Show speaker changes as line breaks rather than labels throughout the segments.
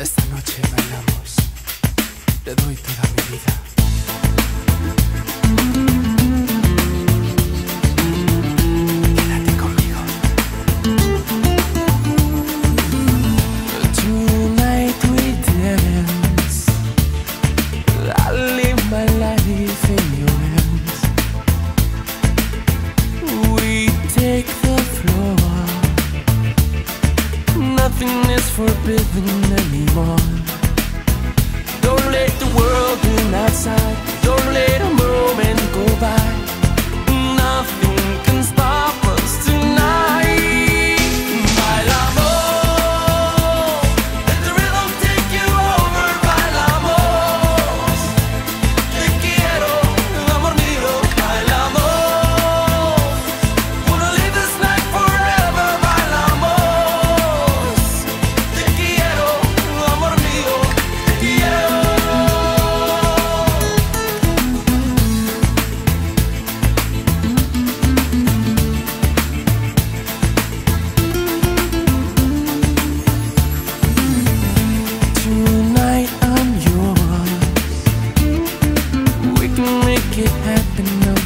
Esta noche bailamos. Te doy toda mi vida. nothing is forbidden anymore. Don't let the world in outside.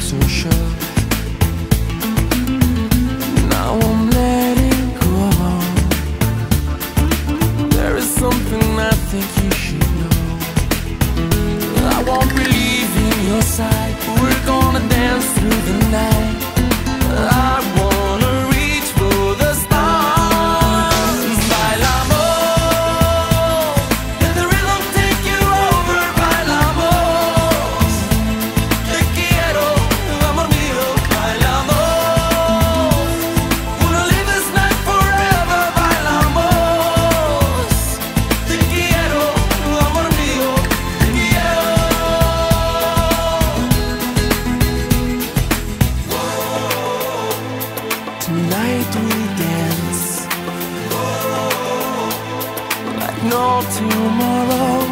so sure. Now I'm letting go. There is something I think you should know. I won't believe in your side. night we dance. Like no tomorrow.